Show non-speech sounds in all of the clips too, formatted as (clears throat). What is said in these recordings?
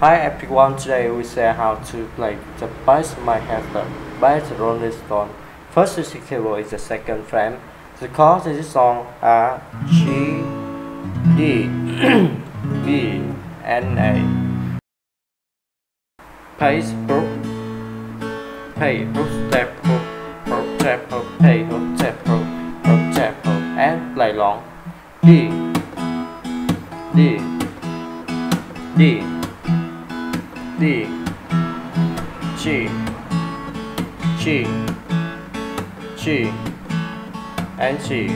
Hi everyone, today we say how to play the Bite My Head Off by the Rolling Stone. First the keyboard is the second frame. The chords in this song are G, D, (clears throat) B, and A. Pace, hook, pay, hook, step, hook, hook, step, hook, pay, hook, step, hook, hook, step, hook, and play long. D, D, D. D G G G and G.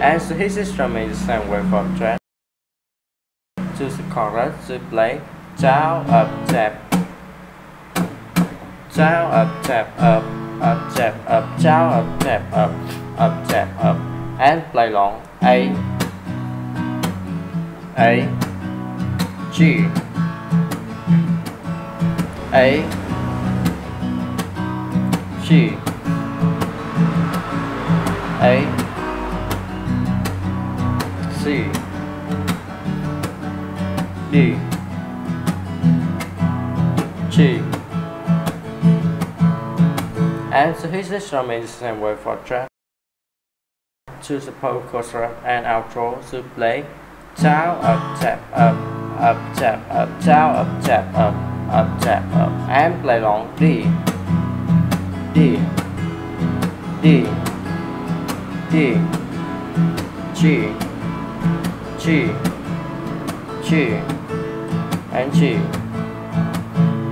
And so his instrument is the same way for track choose the chorus to play down up tap. Down up tap up up tap up. Down up tap up up tap up. And play long A. A. G a G. A C. D. G. And so his instrument is the same way for track choose the post chorus and outro to play down up tap up up tap up down up tap up up tap up and play long D D D D G G G and G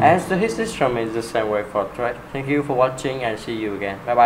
and so his instrument is the same way for track. Thank you for watching and see you again. Bye bye.